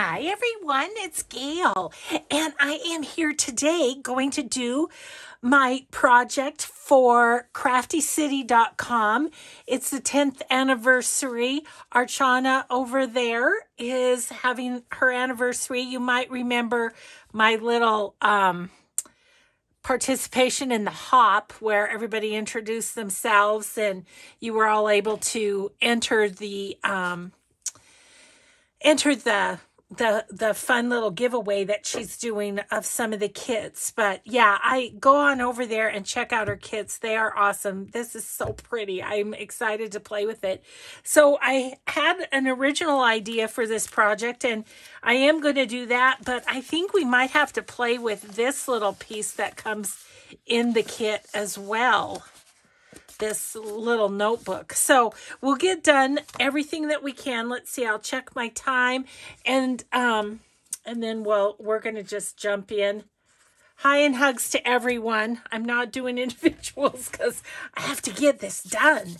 Hi everyone, it's Gayle, and I am here today going to do my project for craftycity.com. It's the 10th anniversary. Archana over there is having her anniversary. You might remember my little um, participation in the hop where everybody introduced themselves and you were all able to enter the um, enter the the the fun little giveaway that she's doing of some of the kits. But yeah, I go on over there and check out her kits. They are awesome. This is so pretty. I'm excited to play with it. So I had an original idea for this project and I am going to do that, but I think we might have to play with this little piece that comes in the kit as well this little notebook. So we'll get done everything that we can. Let's see, I'll check my time and um and then we'll we're gonna just jump in. Hi and hugs to everyone. I'm not doing individuals because I have to get this done.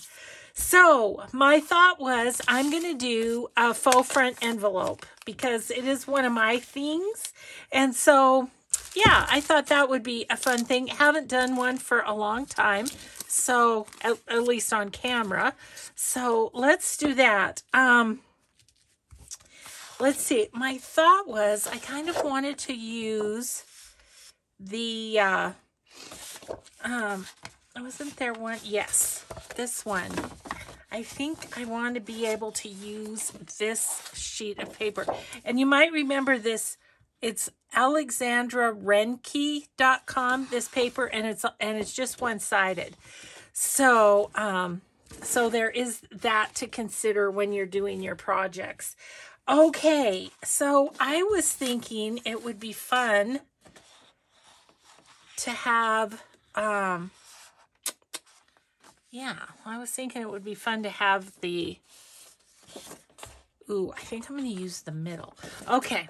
So my thought was I'm going to do a faux front envelope because it is one of my things. And so, yeah, I thought that would be a fun thing. Haven't done one for a long time. So, at, at least on camera. So, let's do that. Um, let's see. My thought was I kind of wanted to use the, uh, um, wasn't there one? Yes, this one. I think I want to be able to use this sheet of paper. And you might remember this it's alexandrarenke.com this paper and it's and it's just one-sided. So um so there is that to consider when you're doing your projects. Okay so i was thinking it would be fun to have um yeah i was thinking it would be fun to have the ooh i think i'm going to use the middle. Okay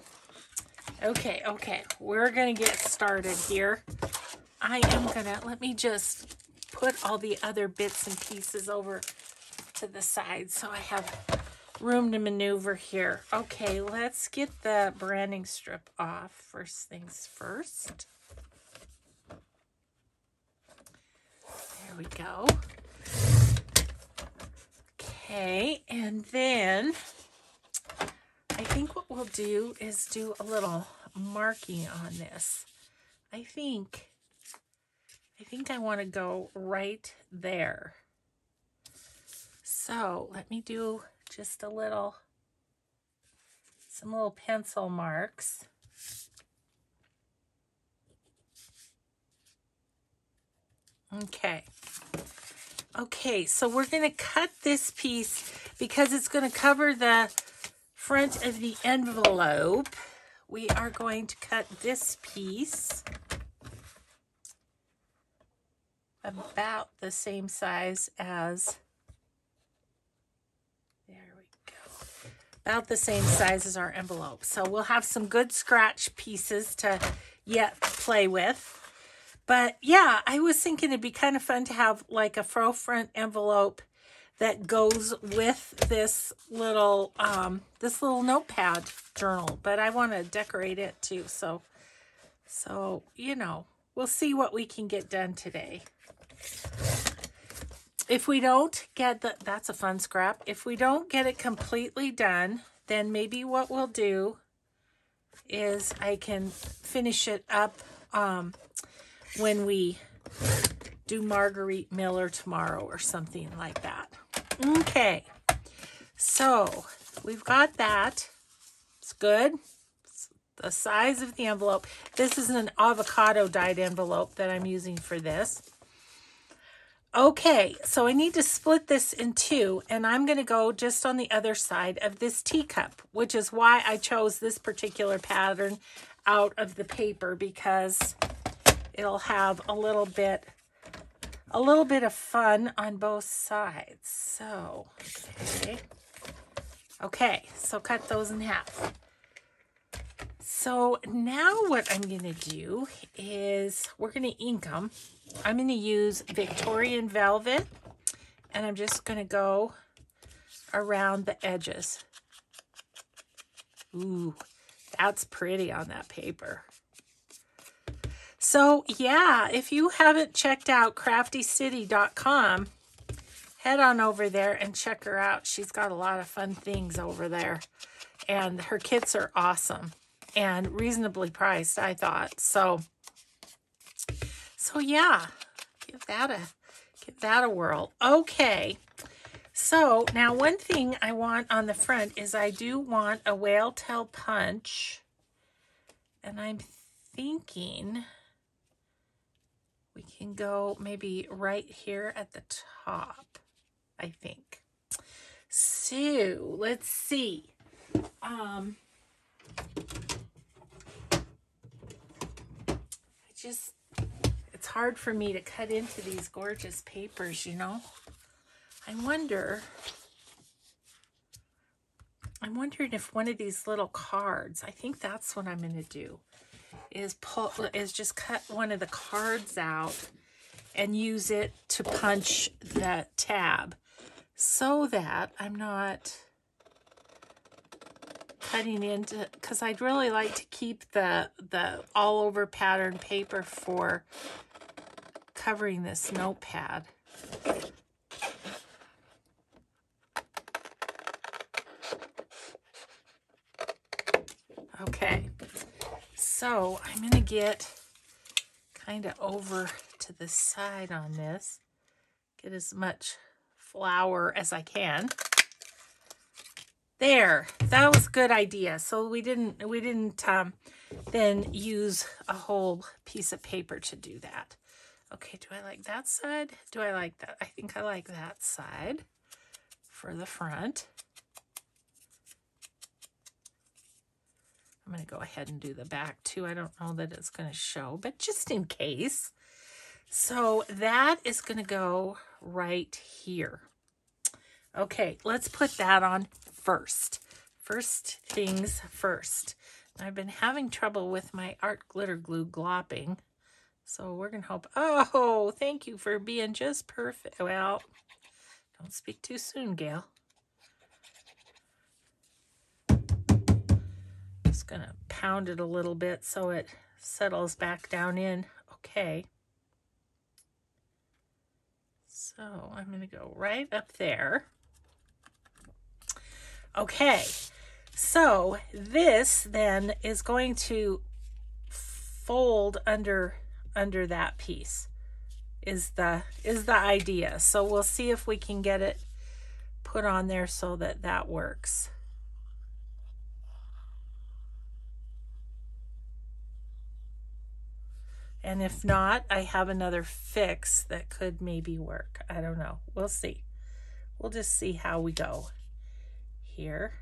Okay, okay, we're gonna get started here. I am gonna, let me just put all the other bits and pieces over to the side so I have room to maneuver here. Okay, let's get the branding strip off first things first. There we go. Okay, and then think what we'll do is do a little marking on this. I think, I think I want to go right there. So let me do just a little, some little pencil marks. Okay. Okay, so we're going to cut this piece because it's going to cover the front of the envelope, we are going to cut this piece about the same size as, there we go, about the same size as our envelope. So we'll have some good scratch pieces to yet play with. But yeah, I was thinking it'd be kind of fun to have like a faux front envelope that goes with this little um, this little notepad journal, but I want to decorate it too. So, so you know, we'll see what we can get done today. If we don't get the, that's a fun scrap. If we don't get it completely done, then maybe what we'll do is I can finish it up um, when we do Marguerite Miller tomorrow or something like that. Okay, so we've got that. It's good. It's the size of the envelope. This is an avocado dyed envelope that I'm using for this. Okay, so I need to split this in two, and I'm going to go just on the other side of this teacup, which is why I chose this particular pattern out of the paper because it'll have a little bit a little bit of fun on both sides. So, okay. Okay, so cut those in half. So now what I'm going to do is we're going to ink them. I'm going to use Victorian Velvet and I'm just going to go around the edges. Ooh, That's pretty on that paper. So, yeah, if you haven't checked out craftycity.com, head on over there and check her out. She's got a lot of fun things over there. And her kits are awesome and reasonably priced, I thought. So, so yeah, give that a give that a whirl. Okay. So now one thing I want on the front is I do want a whale tail punch. And I'm thinking can go maybe right here at the top, I think. So let's see. Um, I just, it's hard for me to cut into these gorgeous papers, you know. I wonder, I'm wondering if one of these little cards, I think that's what I'm going to do, is pull, is just cut one of the cards out and use it to punch the tab so that I'm not cutting into, because I'd really like to keep the, the all over pattern paper for covering this notepad. Okay, so I'm going to get kind of over to the side on this. Get as much flour as I can. There, that was a good idea. So we didn't, we didn't um, then use a whole piece of paper to do that. Okay, do I like that side? Do I like that? I think I like that side for the front. I'm going to go ahead and do the back too. I don't know that it's going to show, but just in case. So that is going to go right here. Okay, let's put that on first. First things first. I've been having trouble with my art glitter glue glopping. So we're going to hope. Oh, thank you for being just perfect. Well, don't speak too soon, Gayle. Going to pound it a little bit so it settles back down in. Okay. So I'm going to go right up there. Okay. So this then is going to fold under under that piece is the is the idea. So we'll see if we can get it put on there so that that works. And if not, I have another fix that could maybe work. I don't know. We'll see. We'll just see how we go here.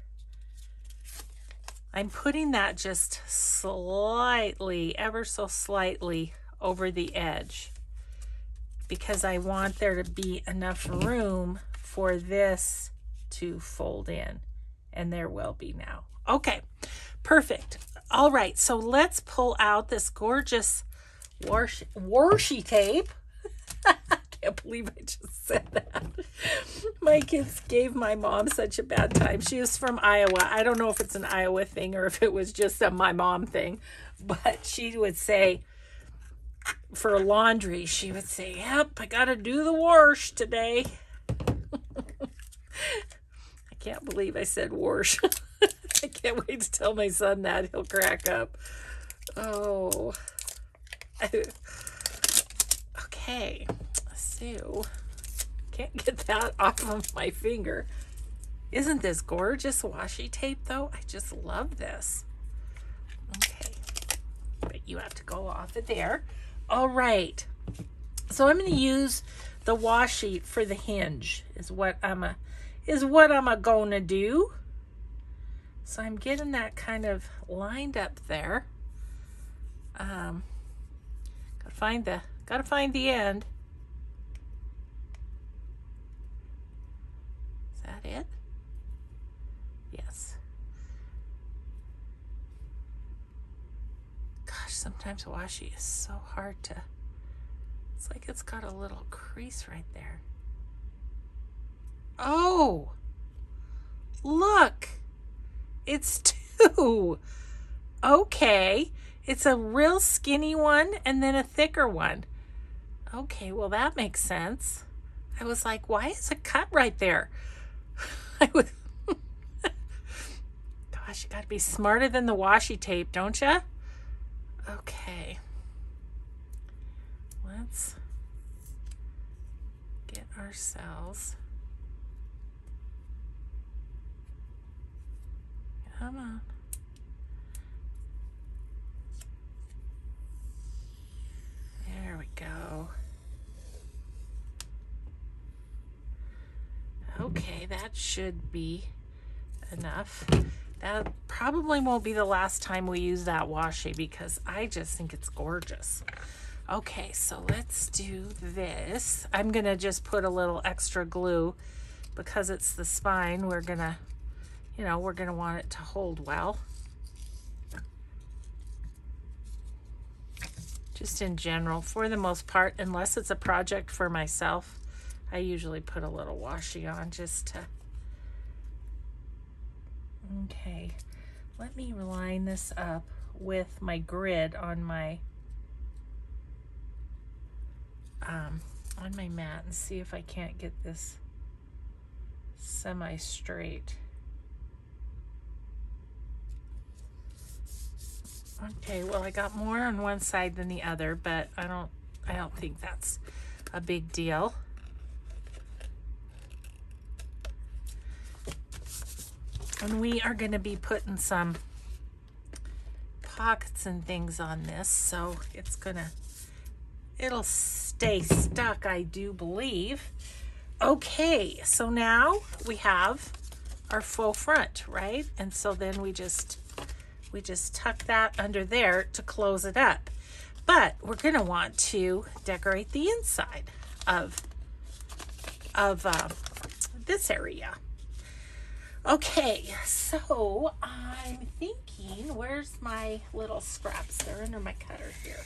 I'm putting that just slightly, ever so slightly over the edge because I want there to be enough room for this to fold in. And there will be now. Okay, perfect. All right, so let's pull out this gorgeous washi, washi tape. I can't believe I just said that. My kids gave my mom such a bad time. She was from Iowa. I don't know if it's an Iowa thing or if it was just a my mom thing, but she would say, for laundry, she would say, Yep, I got to do the wash today. I can't believe I said wash. I can't wait to tell my son that. He'll crack up. Oh. okay, so can't get that off of my finger. Isn't this gorgeous washi tape though? I just love this. Okay, but you have to go off of there. All right, so I'm going to use the washi for the hinge is what I'm a is what I'm a gonna do. So I'm getting that kind of lined up there. Um, find the gotta find the end. Is that it? Yes. Gosh, sometimes washi is so hard to it's like it's got a little crease right there. Oh, look, it's two. Okay. It's a real skinny one and then a thicker one. Okay, well, that makes sense. I was like, why is it cut right there? I was. Gosh, you got to be smarter than the washi tape, don't you? Okay. Let's get ourselves. Come on. There we go. Okay, that should be enough. That probably won't be the last time we use that washi because I just think it's gorgeous. Okay, so let's do this. I'm to just put a little extra glue because it's the spine. We're to, you know, we're to want it to hold well. Just in general, for the most part, unless it's a project for myself, I usually put a little washi on just to Okay, let me line this up with my grid on my um, on my mat and see if I can't get this semi-straight. Okay, well I got more on one side than the other, but I don't I don't think that's a big deal. And we are going to be putting some pockets and things on this, so it's going to, it'll stay stuck, I do believe. Okay, so now we have our faux front, right? And so then we just, we just tuck that under there to close it up. But we're to want to decorate the inside of, of uh, this area. Okay, so I'm thinking, where's my little scraps? They're under my cutter here.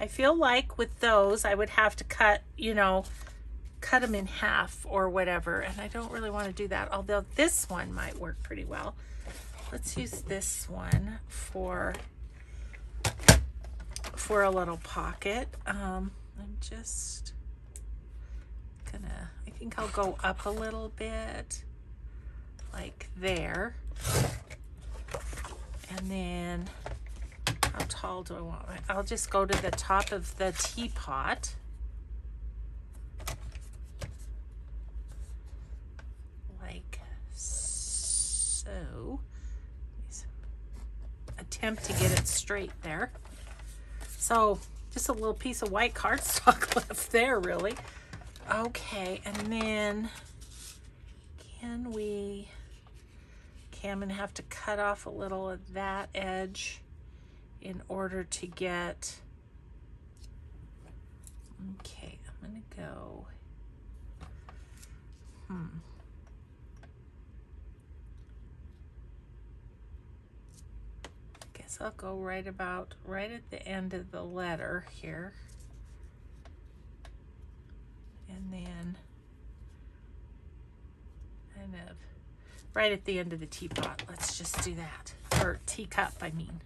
I feel like with those, I would have to cut, you know, cut them in half or whatever. And I don't really want to do that, although this one might work pretty well. Let's use this one for, for a little pocket. Um, I'm just gonna, I think I'll go up a little bit, like there. And then, how tall do I want? I'll just go to the top of the teapot. Like so. Attempt to get it straight there. So just a little piece of white cardstock left there, really. Okay, and then can we, okay, I'm have to cut off a little of that edge in order to get, okay, I'm gonna go, hmm. Guess I'll go right about, right at the end of the letter here and then kind of right at the end of the teapot. Let's just do that. Or teacup, I mean.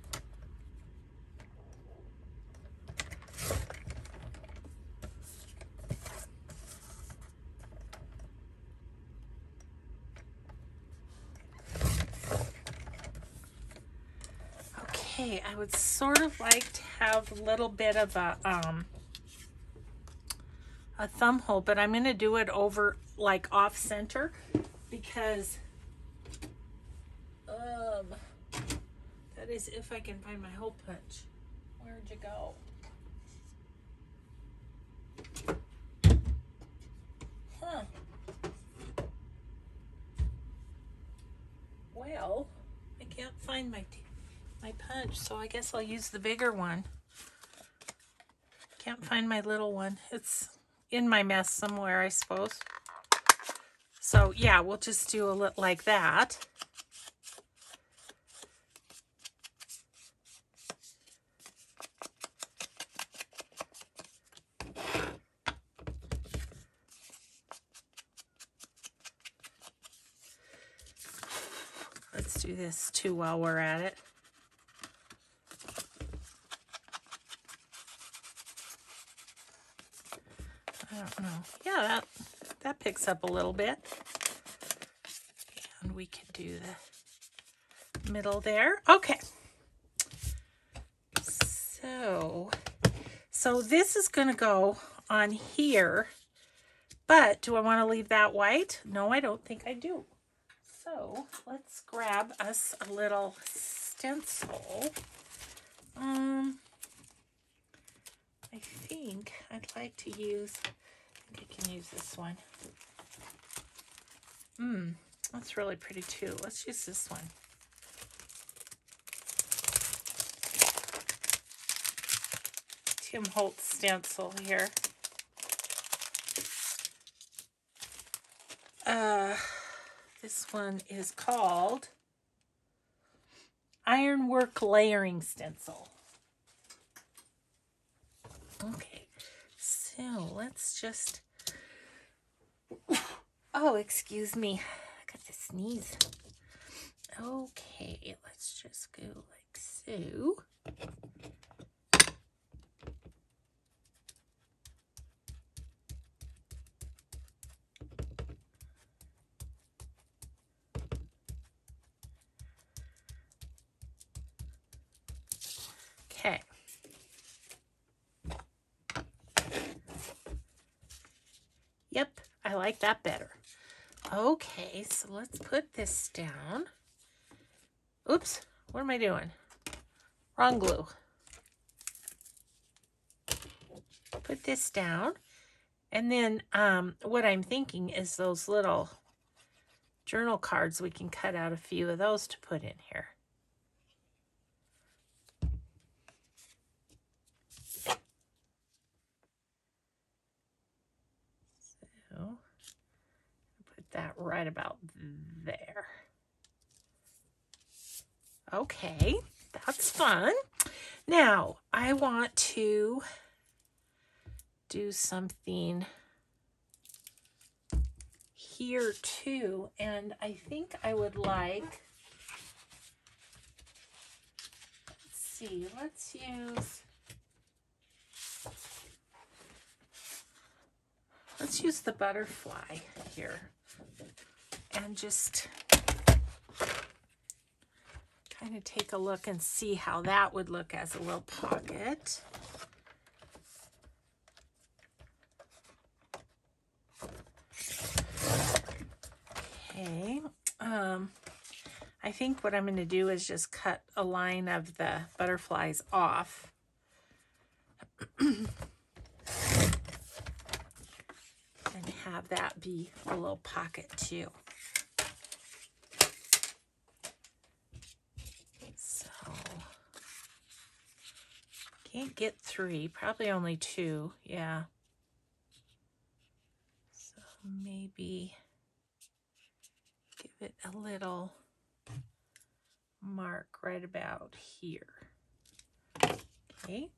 Okay, I would sort of like to have a little bit of a um, a thumb hole, but I'm going to do it over like off center because um, that is if I can find my hole punch. Where'd you go? Huh. Well, I can't find my my punch, so I guess I'll use the bigger one. Can't find my little one. It's in my mess somewhere, I suppose. So yeah, we'll just do a little like that. Let's do this too while we're at it. I don't know. Yeah, that, that picks up a little bit. And we could do the middle there. Okay. So, so this is going to go on here. But do I want to leave that white? No, I don't think I do. So let's grab us a little stencil. Um, I think I'd like to use, I can use this one. Mmm, that's really pretty too. Let's use this one. Tim Holtz stencil here. Uh, this one is called Ironwork Layering Stencil. Okay, so let's just... Oh, excuse me. I got to sneeze. Okay, let's just go like so. Okay. Yep, I like that better. Okay, so let's put this down. Oops, what am I doing? Wrong glue. Put this down. And then um, what I'm thinking is those little journal cards, we can cut out a few of those to put in here. that right about there. Okay, that's fun. Now, I want to do something here too, and I think I would like, let's see, let's use, let's use the butterfly here and just kind of take a look and see how that would look as a little pocket. Okay, um, I think what I'm going to do is just cut a line of the butterflies off. and have that be a little pocket too. So, can't get three, probably only two, yeah. So maybe give it a little mark right about here. Okay.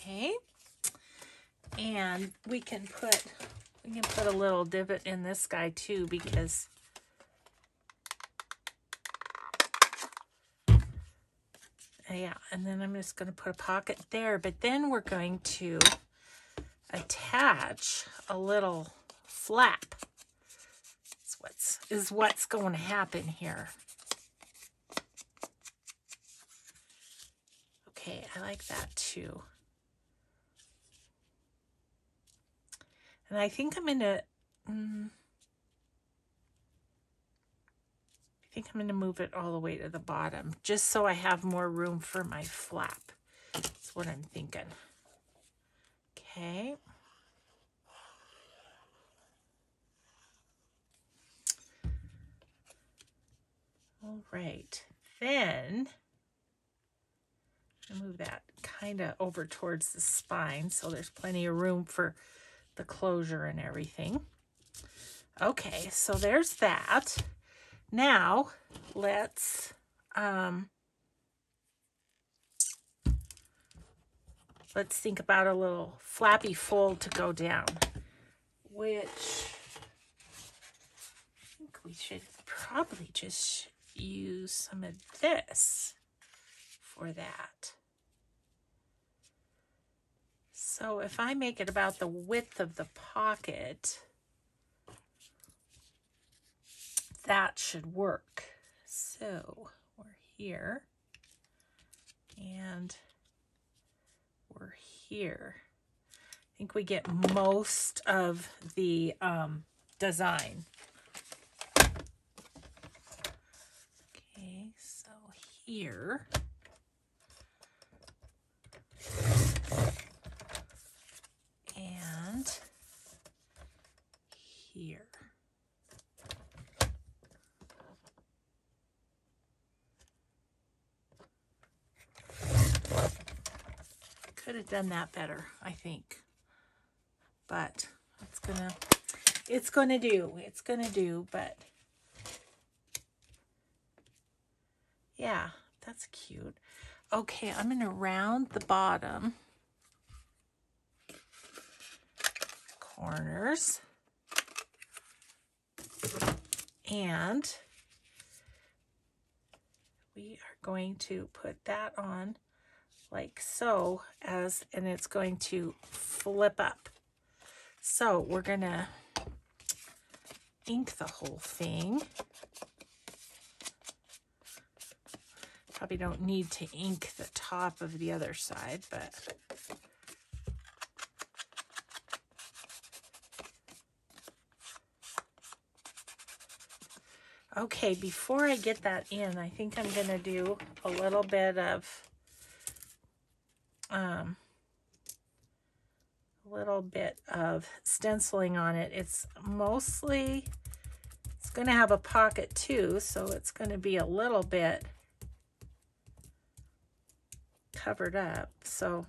Okay. And we can put we can put a little divot in this guy too because yeah, and then I'm just going to put a pocket there, but then we're going to attach a little flap. Is what's is what's going to happen here. Okay, I like that too. And I think I'm going to, um, I think I'm going to move it all the way to the bottom, just so I have more room for my flap. That's what I'm thinking. Okay. All right, then move that kind of over towards the spine so there's plenty of room for the closure and everything. Okay, so there's that. Now, let's um, let's think about a little flappy fold to go down, which I think we should probably just use some of this for that. So if I make it about the width of the pocket, that should work. So we're here and we're here. I think we get most of the um, design. Okay, so here. And here. Could have done that better, I think. But it's gonna it's gonna do. It's gonna do, but yeah, that's cute. Okay, I'm gonna round the bottom corners and we are going to put that on like so as and it's going to flip up. So we're gonna ink the whole thing. Probably don't need to ink the top of the other side but Okay, before I get that in, I think I'm going to do a little bit of um, a little bit of stenciling on it. It's mostly, it's going to have a pocket too, so it's going to be a little bit covered up. So,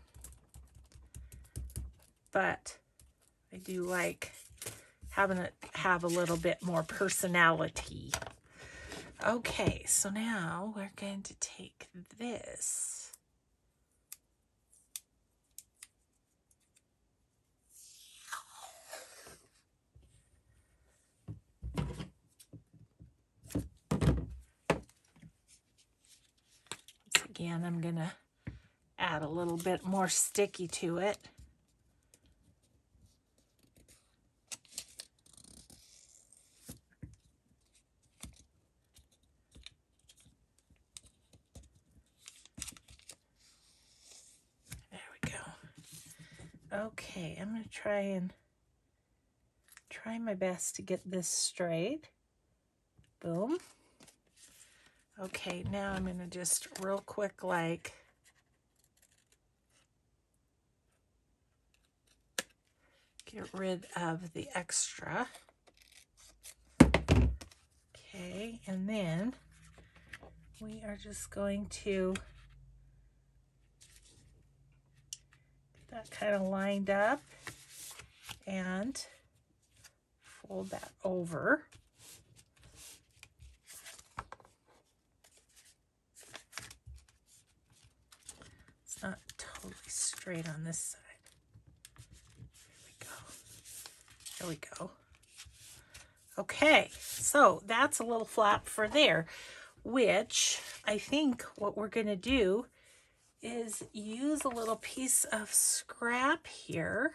but I do like having it have a little bit more personality. Okay, so now we're going to take this. Once again, I'm going to add a little bit more sticky to it. Okay, I'm going try and try my best to get this straight. Boom. Okay, now I'm going to just real quick like get rid of the extra. Okay, and then we are just going to get that kind of lined up and fold that over. It's not totally straight on this side. There we go. There we go. Okay, so that's a little flap for there, which I think what we're going to do is use a little piece of scrap here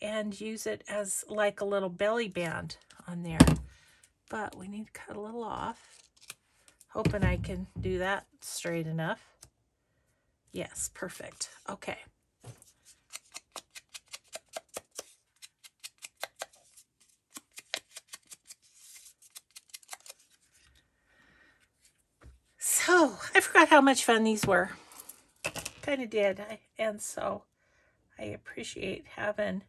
and use it as like a little belly band on there. But we need to cut a little off. Hoping I can do that straight enough. Yes, perfect. Okay. So, I forgot how much fun these were. Kind of did. I, and so, I appreciate having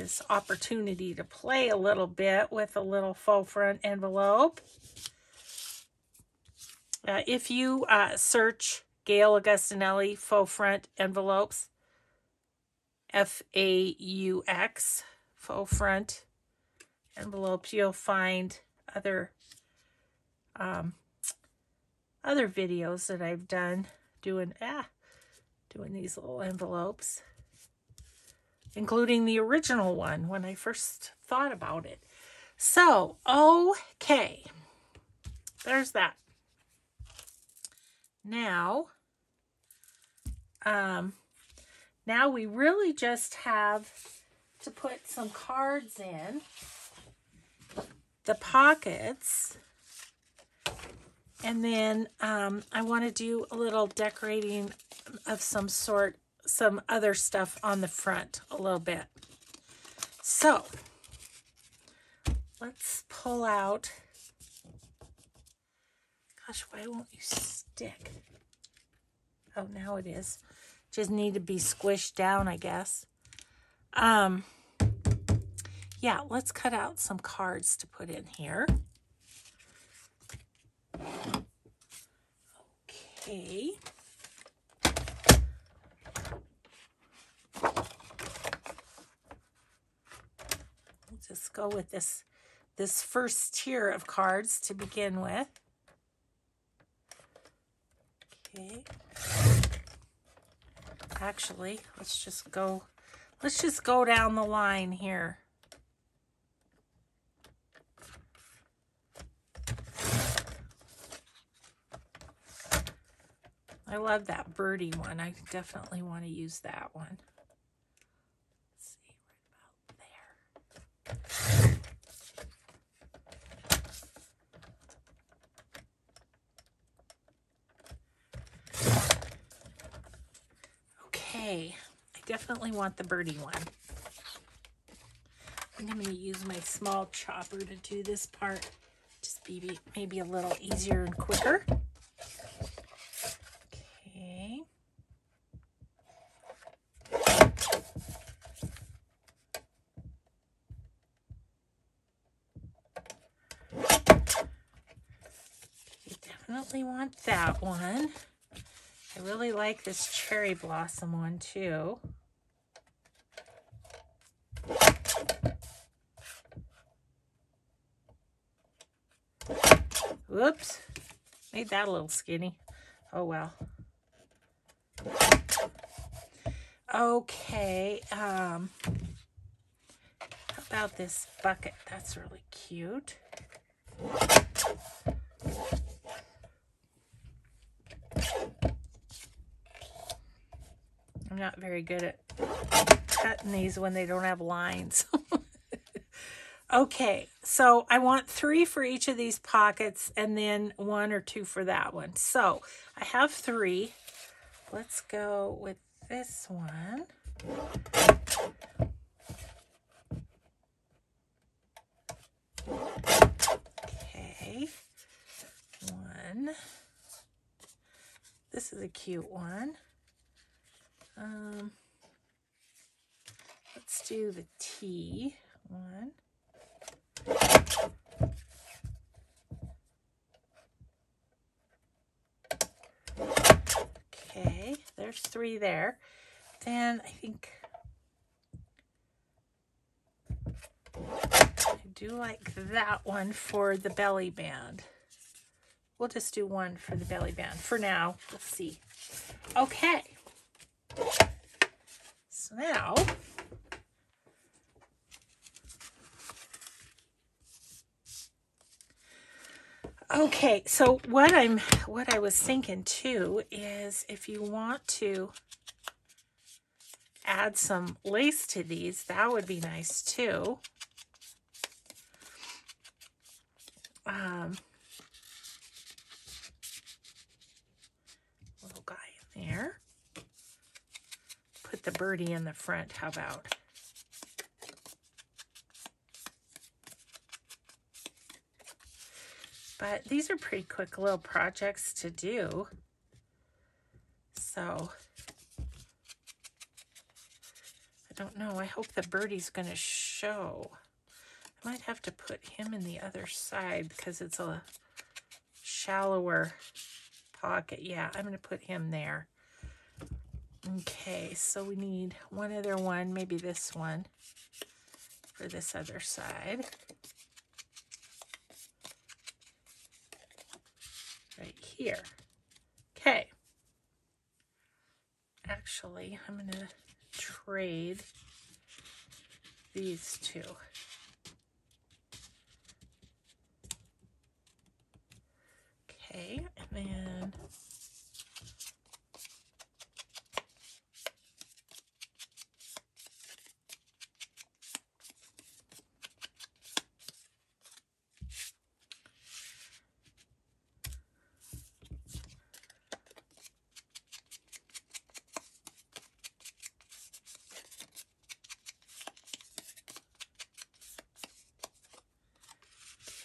this opportunity to play a little bit with a little faux front envelope. Uh, if you uh, search Gayle Agostinelli faux front envelopes, F-A-U-X, faux front envelopes, you'll find other um, other videos that I've done doing, ah, doing these little envelopes, including the original one when I first thought about it. So, okay, there's that. Now, um, now we really just have to put some cards in the pockets. And then um, I want to do a little decorating of some sort, some other stuff on the front a little bit. So let's pull out. Gosh, why won't you stick? Oh, now it is. Just need to be squished down, I guess. Um, yeah, let's cut out some cards to put in here. Okay. Just go with this this first tier of cards to begin with. Okay. Actually, let's just go let's just go down the line here. I love that birdie one. I definitely want to use that one. Let's see, right about there. I definitely want the birdie one. I think I'm going to use my small chopper to do this part. Just be maybe a little easier and quicker. Okay. You definitely want that one. I really like this cherry blossom one too. Whoops. Made that a little skinny. Oh well. Okay. Um, how about this bucket? That's really cute. Not very good at cutting these when they don't have lines. okay, so I want three for each of these pockets and then one or two for that one. So I have three. Let's go with this one. Okay, one. This is a cute one. Um, let's do the T one. Okay, there's three there. Then I think I do like that one for the belly band. We'll just do one for the belly band for now. Let's see. Okay. So now, okay, so what I'm, what I was thinking too is if you want to add some lace to these, that would be nice too. Um, little guy in there put the birdie in the front. How about? But these are pretty quick little projects to do. So, I don't know. I hope the birdie's going to show. I might have to put him in the other side because it's a shallower pocket. Yeah, I'm going to put him there. Okay, so we need one other one, maybe this one for this other side. right here. Okay. Actually, I'm going to trade these two. Okay, and then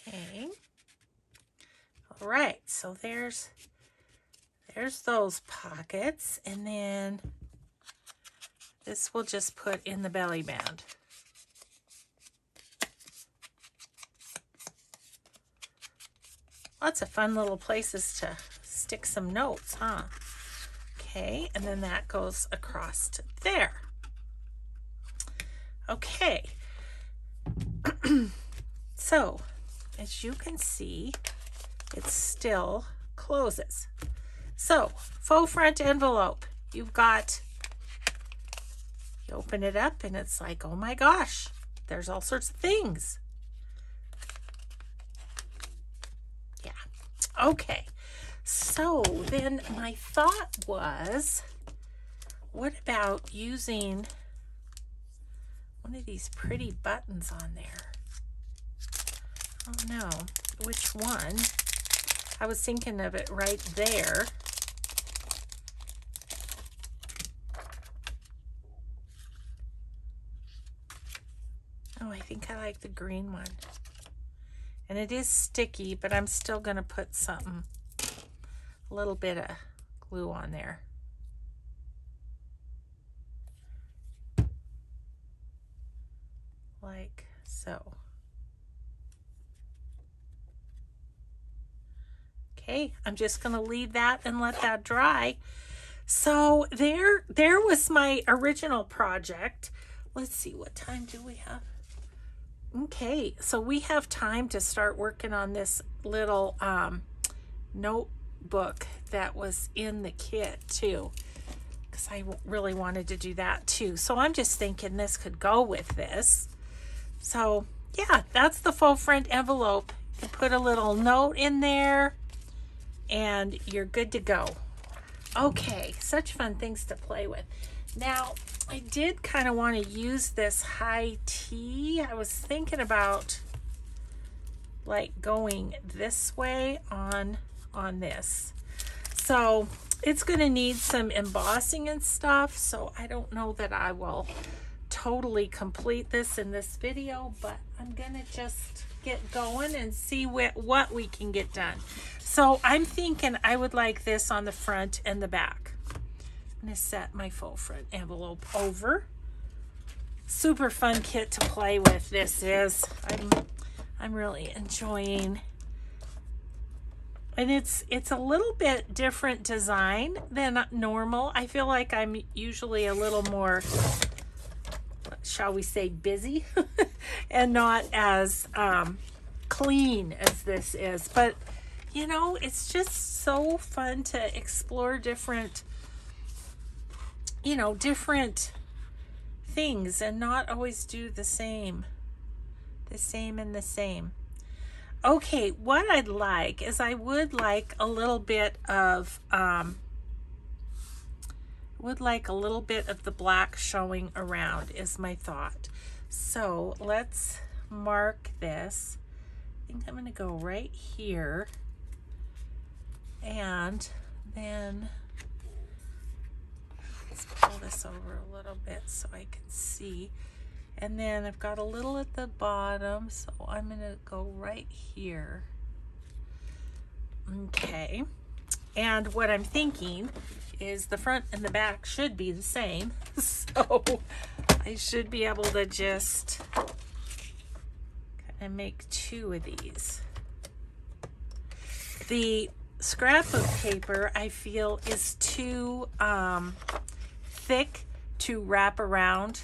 Okay. All right, so there's there's those pockets, and then this we'll just put in the belly band. Lots of fun little places to stick some notes, huh? Okay, and then that goes across to there. Okay. so, as you can see, it still closes. So, faux front envelope. You've got, you open it up and it's like, oh my gosh, there's all sorts of things. Yeah. Okay. So then my thought was, what about using one of these pretty buttons on there? Oh no, which one? I was thinking of it right there. Oh, I think I like the green one. And it is sticky, but I'm still going to put something, a little bit of glue on there. Like so. Okay, I'm just going to leave that and let that dry. So there, there was my original project. Let's see, what time do we have? Okay, so we have time to start working on this little um, notebook that was in the kit too, because I really wanted to do that too. So I'm just thinking this could go with this. So yeah, that's the faux front envelope. You put a little note in there and you're good to go. Okay, such fun things to play with. Now, I did kind of want to use this high tea. I was thinking about like going this way on on this. So it's going to need some embossing and stuff. So I don't know that I will totally complete this in this video, but I'm going to just get going and see what, what we can get done. So I'm thinking I would like this on the front and the back. I'm to set my faux front envelope over. Super fun kit to play with this is. I'm, I'm really enjoying and it's it's a little bit different design than normal. I feel like I'm usually a little more shall we say busy and not as um, clean as this is but you know it's just so fun to explore different you know, different things and not always do the same. The same and the same. Okay, what I'd like is I would like a little bit of, um, would like a little bit of the black showing around is my thought. So let's mark this. I think I'm going to go right here. And then Let's pull this over a little bit so I can see. And then I've got a little at the bottom, so I'm going to go right here. Okay. And what I'm thinking is the front and the back should be the same. So I should be able to just kind of make two of these. The scrapbook paper I feel is too um, thick to wrap around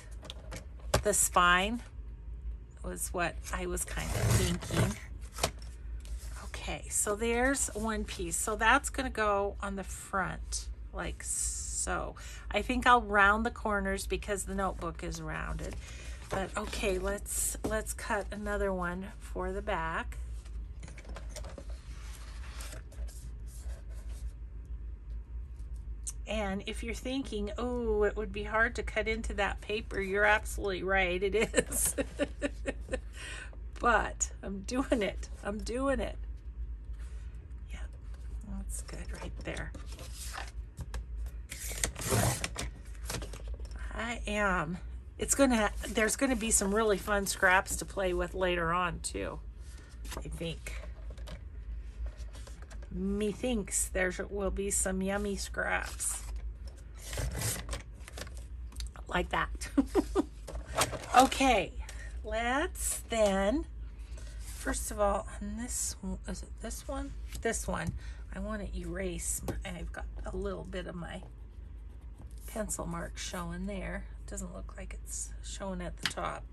the spine was what I was kind of thinking. Okay, so there's one piece. So that's going to go on the front like so. I think I'll round the corners because the notebook is rounded. But okay, let's let's cut another one for the back. And if you're thinking, oh, it would be hard to cut into that paper, you're absolutely right. It is. but I'm doing it. I'm doing it. Yeah, that's good right there. I am. It's gonna, there's gonna be some really fun scraps to play with later on too, I think. Methinks there will be some yummy scraps. Like that. okay, let's then, first of all, on this, is it this one? This one, I want to erase, I've got a little bit of my pencil mark showing there. Doesn't look like it's showing at the top.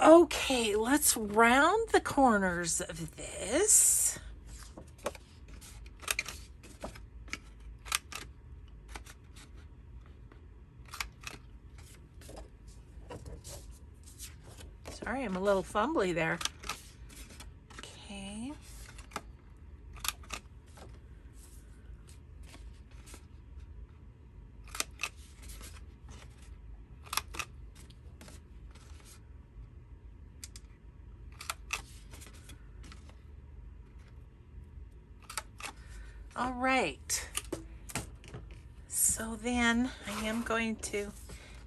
Okay, let's round the corners of this. Sorry, I'm a little fumbly there. Okay. All right. So then I am going to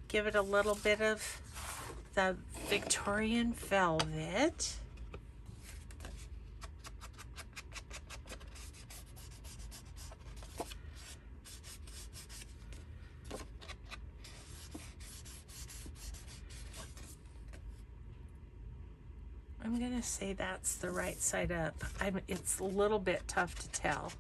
give it a little bit of the Victorian velvet. I'm to say that's the right side up. I'm, it's a little bit tough to tell.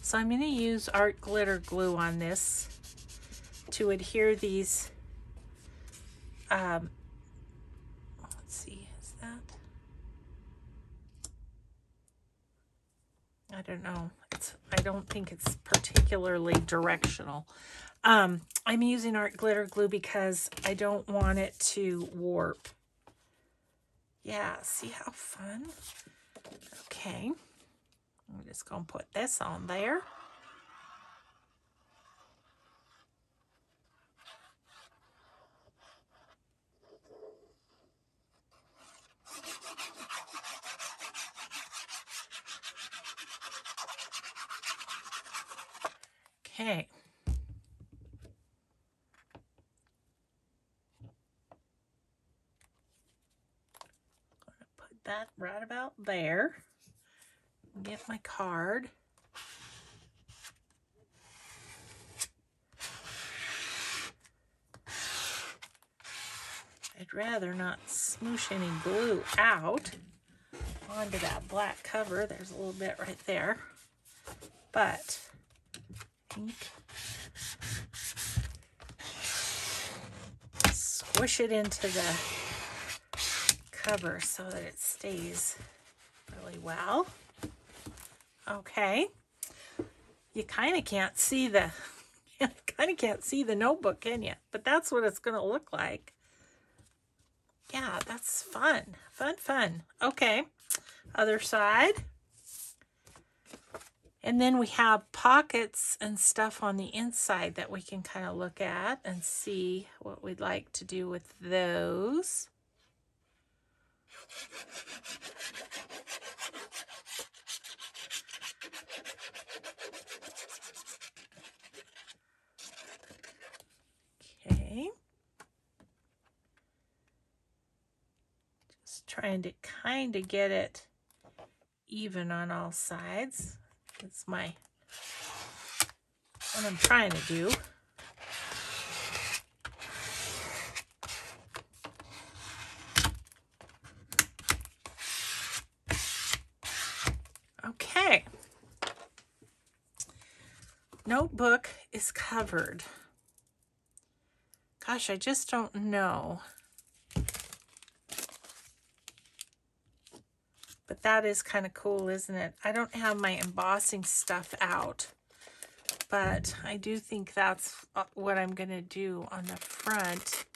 So I'm to use art glitter glue on this to adhere these. Um, let's see, is that? I don't know. It's, I don't think it's particularly directional. Um, I'm using art glitter glue because I don't want it to warp. Yeah, see how fun? Okay. I'm just going to put this on there. Okay. put that right about there get my card. I'd rather not smoosh any glue out onto that black cover. There's a little bit right there. But squish it into the cover so that it stays really well. Okay. You kind of can't see the, kind of can't see the notebook, can you? But that's what it's going to look like. Yeah, that's fun. Fun, fun. Okay. Other side. And then we have pockets and stuff on the inside that we can kind of look at and see what we'd like to do with those. Okay. Just trying to kind of get it even on all sides. It's my, what I'm trying to do. Okay. Notebook is covered. Gosh, I just don't know But that is kind of cool, isn't it? I don't have my embossing stuff out, but I do think that's uh, what I'm going to do on the front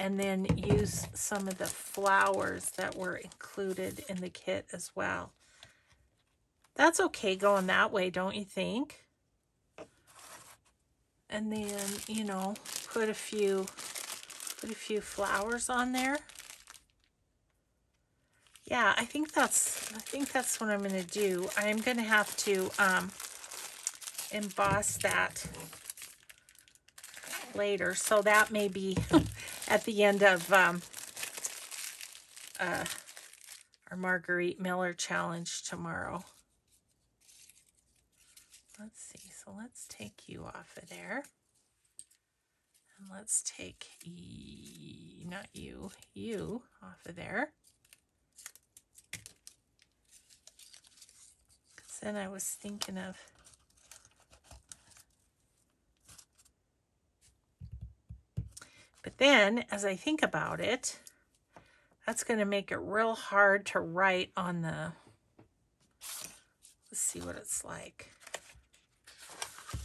and then use some of the flowers that were included in the kit as well. That's okay going that way, don't you think? And then, you know, put a few put a few flowers on there yeah, I think that's I think that's what I'm going to do. I'm going to have to um, emboss that later. So that may be at the end of um, uh, our Marguerite Miller challenge tomorrow. Let's see. So let's take you off of there. And let's take, e not you, you off of there. Then I was thinking of But then, as I think about it, that's going to make it real hard to write on the, let's see what it's like.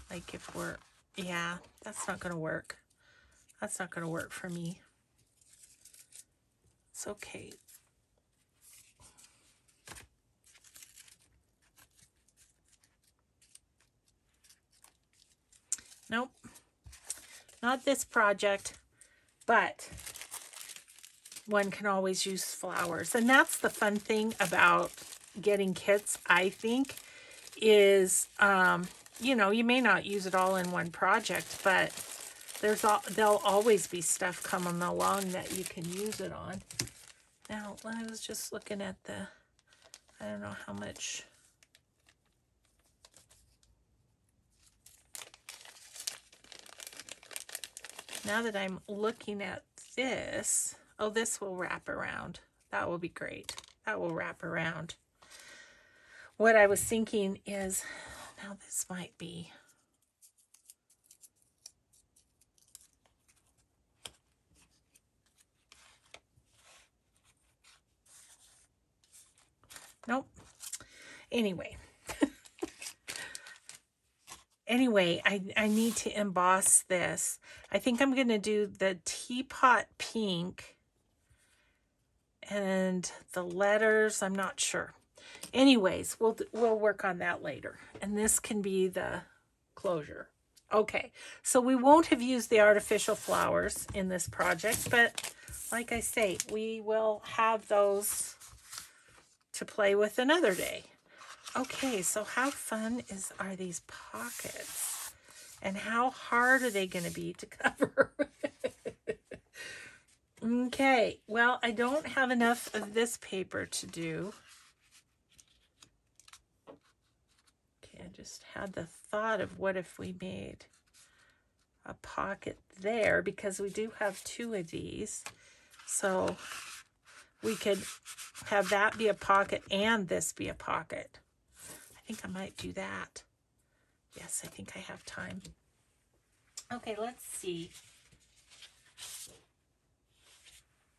Like if we're, yeah, that's not going to work. That's not going to work for me. It's okay. Nope. Not this project, but one can always use flowers. And that's the fun thing about getting kits, I think, is, um, you know, you may not use it all in one project, but there's all, there'll always be stuff coming along that you can use it on. Now, I was just looking at the, I don't know how much now that I'm looking at this, oh, this will wrap around. That will be great. That will wrap around. What I was thinking is, now this might be, Nope. Anyway, anyway, I, I need to emboss this. I think I'm going to do the teapot pink and the letters. I'm not sure. Anyways, we'll, we'll work on that later. And this can be the closure. Okay, so we won't have used the artificial flowers in this project, but like I say, we will have those to play with another day. Okay, so how fun is are these pockets? And how hard are they going to be to cover? okay, well, I don't have enough of this paper to do. Okay, I just had the thought of what if we made a pocket there because we do have two of these. So we could have that be a pocket and this be a pocket think I might do that. Yes, I think I have time. Okay, let's see.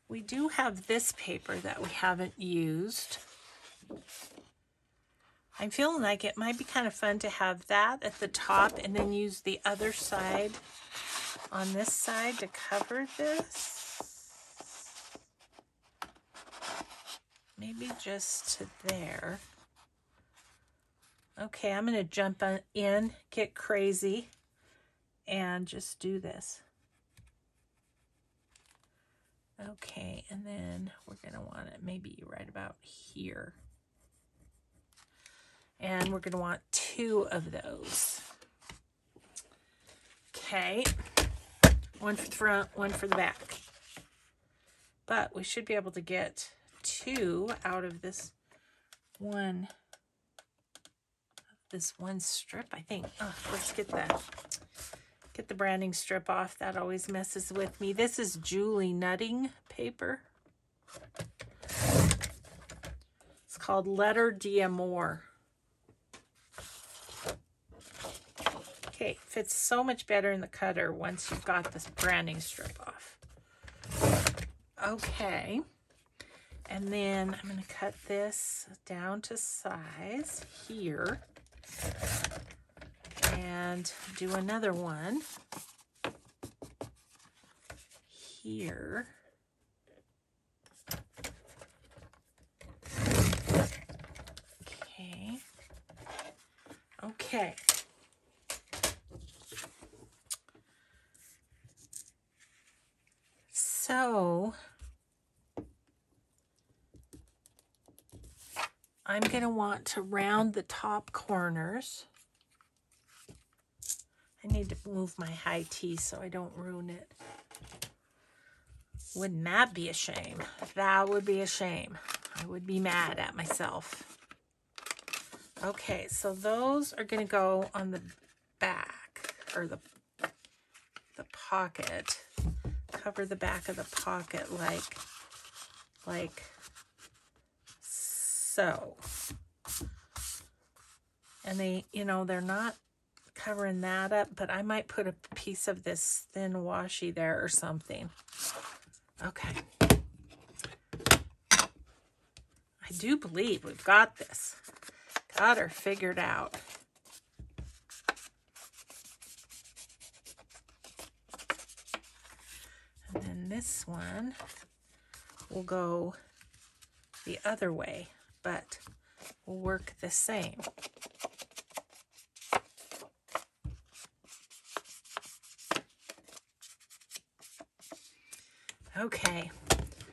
We do have this paper that we haven't used. I'm feeling like it might be kind of fun to have that at the top and then use the other side on this side to cover this. Maybe just to there. Okay, I'm going to jump in, get crazy, and just do this. Okay, and then we're going to want it maybe right about here. And we're going to want two of those. Okay, one for the front, one for the back. But we should be able to get two out of this one this one strip, I think. Oh, let's get the, get the branding strip off. That always messes with me. This is Julie Nutting paper. It's called Letter D'Amour. Okay, fits so much better in the cutter once you've got this branding strip off. Okay. And then I'm going to cut this down to size here and do another one here. Okay. Okay. So I'm going to want to round the top corners. I need to move my high tea so I don't ruin it. Wouldn't that be a shame? That would be a shame. I would be mad at myself. Okay, so those are going to go on the back or the the pocket. Cover the back of the pocket like like so. And they, you know, they're not covering that up, but I might put a piece of this thin washi there or something. Okay. I do believe we've got this. Got her figured out. And then this one will go the other way, but work the same. Okay.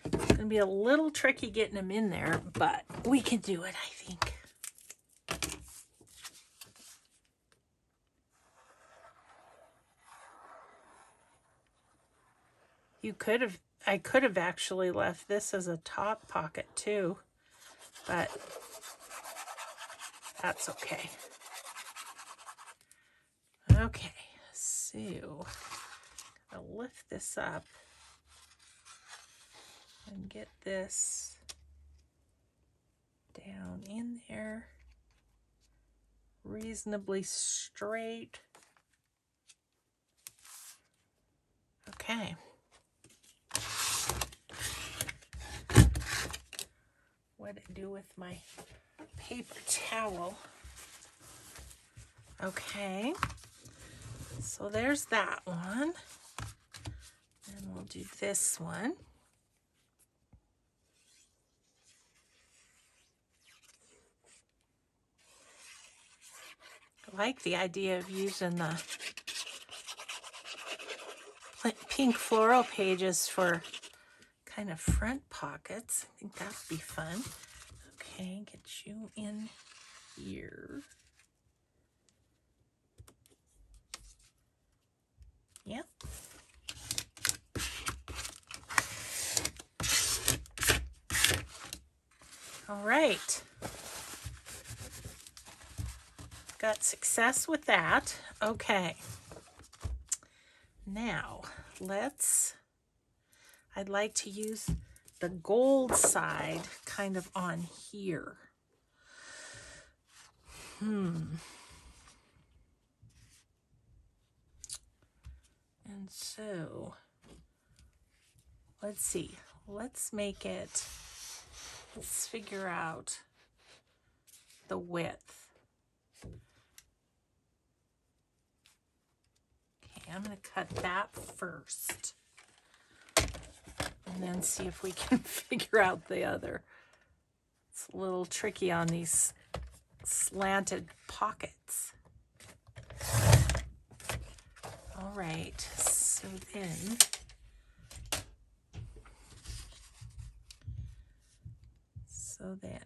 It's going to be a little tricky getting them in there, but we can do it, I think. You could have, I could have actually left this as a top pocket too, but that's okay. Okay, so I'll lift this up and get this down in there reasonably straight. Okay. I do with my paper towel. Okay. So there's that one. And we'll do this one. I like the idea of using the pink floral pages for kind of front pockets. I think that'd be fun. Okay, get you in here. Yep. All right. Got success with that. Okay. Now, let's, I'd like to use the gold side kind of on here. Hmm. And so, let's see. Let's make it, let's figure out the width. Okay, I'm going to cut that first. And then see if we can figure out the other. It's a little tricky on these slanted pockets. All right, so then so then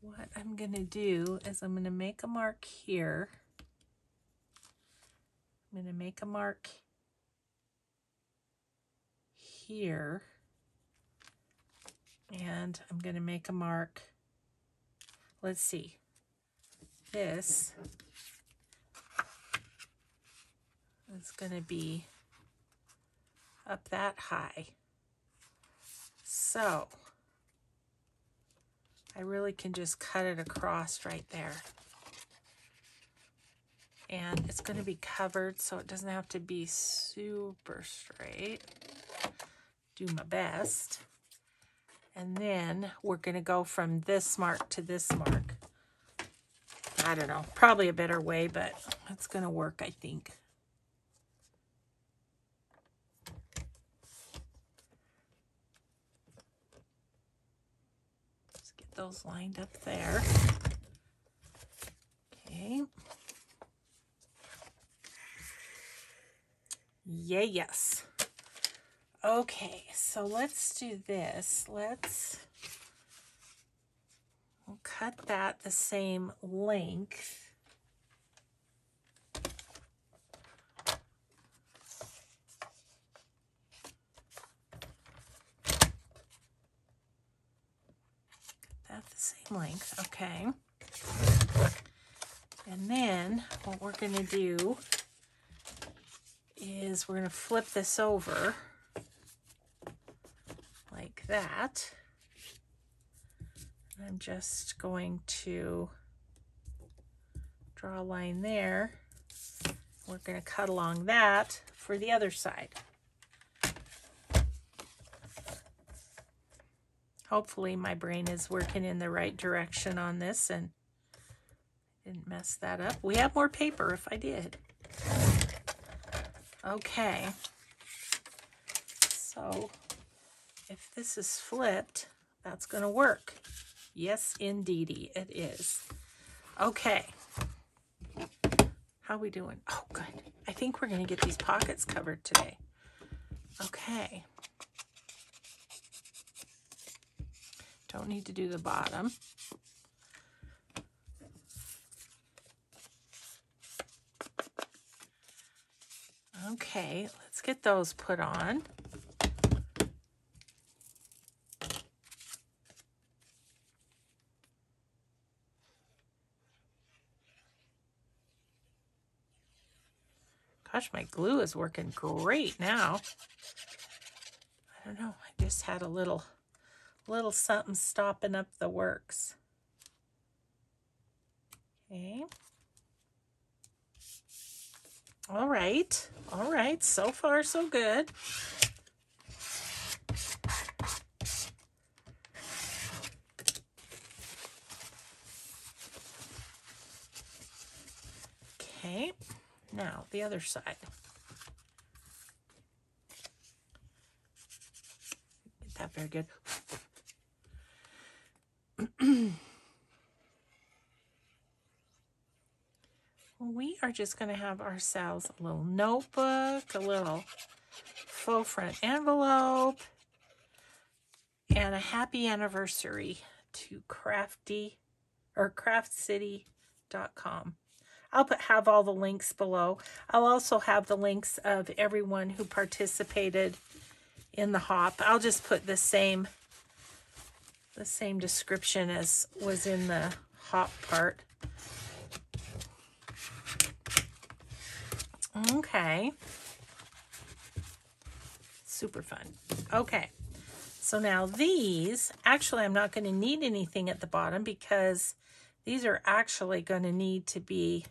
what I'm going to do is I'm going to make a mark here I'm going to make a mark here and I'm going to make a mark let's see this is going to be up that high so I really can just cut it across right there and it's going to be covered so it doesn't have to be super straight. Do my best. And then we're going to go from this mark to this mark. I don't know, probably a better way, but it's going to work, I think. Let's get those lined up there. Okay. Yeah, yes. Okay, so let's do this. Let's we'll cut that the same length. That the same length, okay. And then what we're going to do is we're going to flip this over that. I'm just going to draw a line there. We're going to cut along that for the other side. Hopefully my brain is working in the right direction on this and didn't mess that up. We have more paper if I did. Okay. So if this is flipped, that's going to work. Yes, indeedy, it is. Okay. How we doing? Oh, good. I think we're going to get these pockets covered today. Okay. Don't need to do the bottom. Okay, let's get those put on. Gosh, my glue is working great now. I don't know. I just had a little, little something stopping up the works. Okay. All right. All right. So far, so good. Okay. Now, the other side. Get that very good. we are just going to have ourselves a little notebook, a little faux front envelope, and a happy anniversary to crafty or craftcity.com. I'll put, have all the links below. I'll also have the links of everyone who participated in the hop. I'll just put the same the same description as was in the hop part. Okay. Super fun. Okay. So now these, actually I'm not going to need anything at the bottom because these are actually going to need to be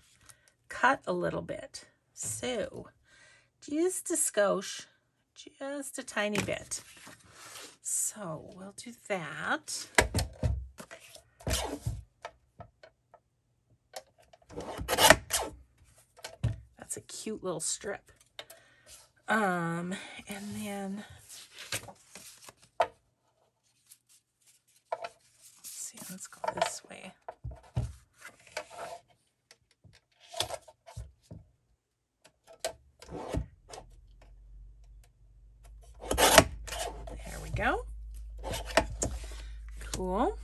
cut a little bit. So just a skosh, just a tiny bit. So we'll do that. That's a cute little strip. Um, and then let's see, let's go this way. There we go. Cool.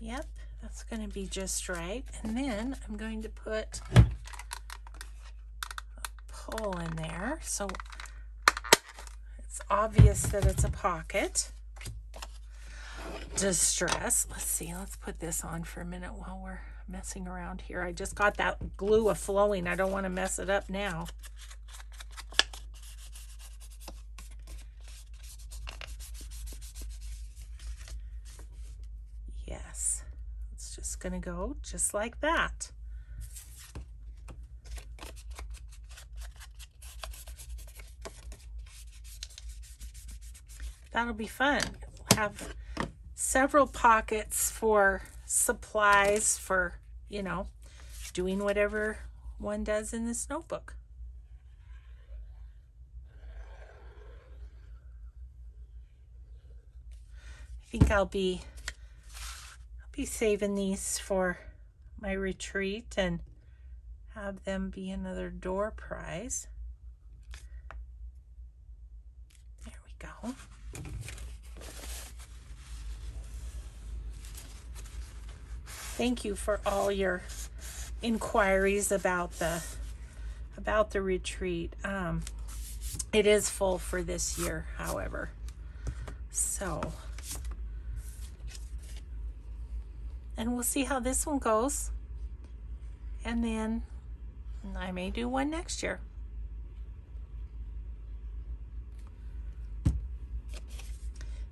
Yep, that's going to be just right. And then I'm going to put a pull in there. So it's obvious that it's a pocket. Distress. Let's see, let's put this on for a minute while we're messing around here. I just got that glue a flowing. I don't want to mess it up now. Yes, it's just going to go just like that. That'll be fun. Have several pockets for supplies for, you know, doing whatever one does in this notebook. I think I'll be I'll be saving these for my retreat and have them be another door prize. There we go. Thank you for all your inquiries about the about the retreat. Um, it is full for this year, however. So, and we'll see how this one goes. And then I may do one next year.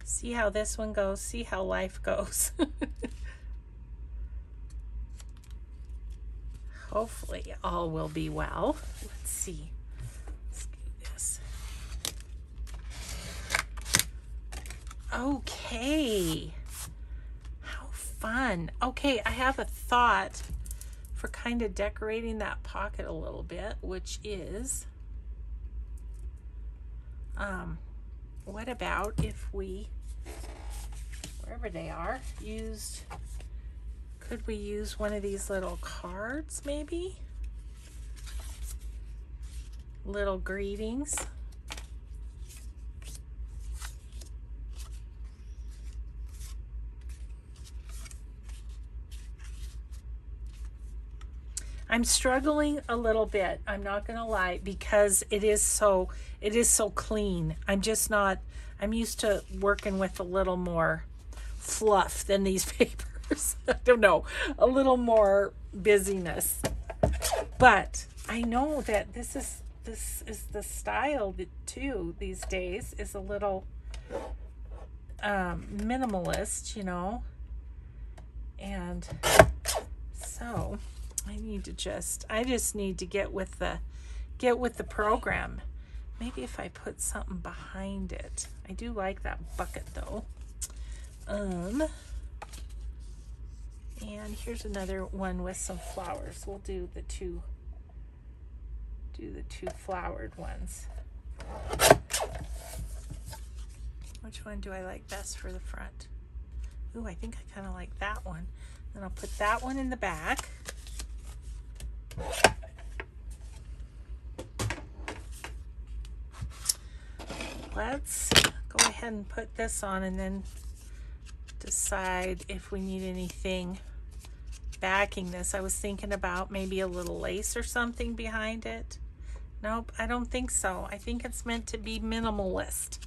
See how this one goes, see how life goes. Hopefully all will be well. Let's see. Okay. How fun. Okay, I have a thought for kind of decorating that pocket a little bit, which is, um, what about if we, wherever they are, used could we use one of these little cards maybe? Little greetings. I'm struggling a little bit. I'm not going to lie because it is so it is so clean. I'm just not I'm used to working with a little more fluff than these papers. I don't know, a little more busyness. But I know that this is this is the style too these days is a little um, minimalist, you know. And so I need to just I just need to get with the get with the program. Maybe if I put something behind it. I do like that bucket though. Um and here's another one with some flowers. We'll do the two, do the two flowered ones. Which one do I like best for the front? Ooh, I think I kind of like that one. Then I'll put that one in the back. Let's go ahead and put this on and then decide if we need anything backing this. I was thinking about maybe a little lace or something behind it. Nope, I don't think so. I think it's meant to be minimalist.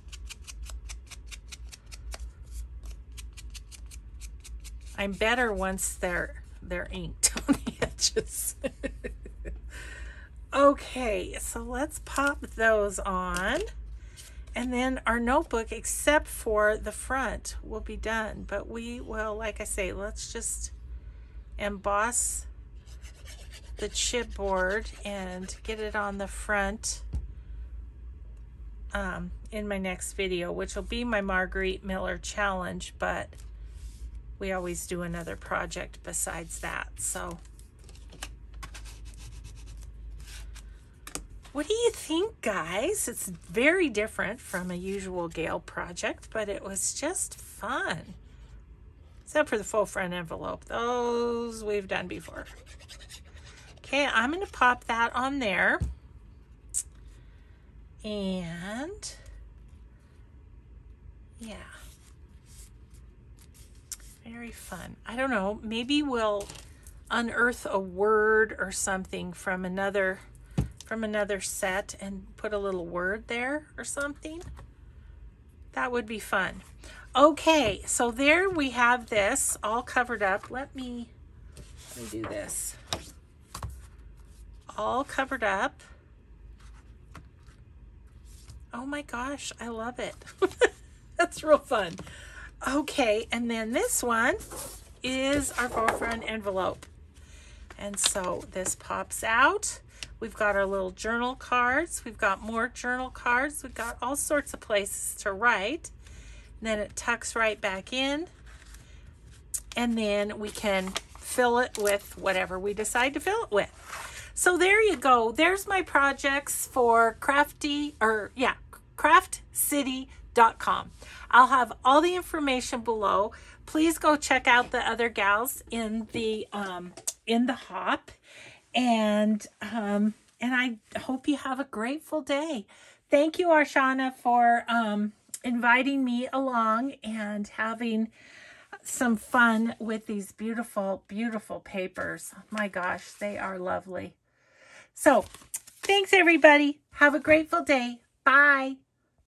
I'm better once they're they're inked on the edges. okay, so let's pop those on. And then our notebook, except for the front, will be done. But we will, like I say, let's just emboss the chipboard and get it on the front um, in my next video, which will be my Marguerite Miller challenge, but we always do another project besides that. So what do you think, guys? It's very different from a usual Gayle project, but it was just fun except for the faux front envelope. Those we've done before. Okay, I'm going to pop that on there. And yeah, very fun. I don't know, maybe we'll unearth a word or something from another from another set and put a little word there or something. That would be fun. Okay, so there we have this all covered up. Let me, let me do this. All covered up. Oh my gosh, I love it. That's real fun. Okay, and then this one is our girlfriend envelope. And so this pops out. We've got our little journal cards. We've got more journal cards. We've got all sorts of places to write. Then it tucks right back in. And then we can fill it with whatever we decide to fill it with. So there you go. There's my projects for crafty or yeah, craftcity.com. I'll have all the information below. Please go check out the other gals in the um, in the hop, and um, and I hope you have a grateful day. Thank you, Archana, for um, inviting me along and having some fun with these beautiful, beautiful papers. My gosh, they are lovely. So, thanks everybody. Have a grateful day. Bye.